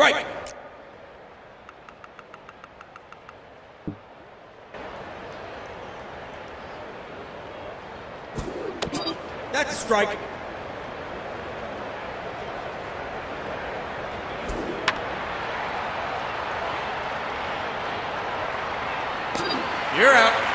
Strike. That's a strike. You're out.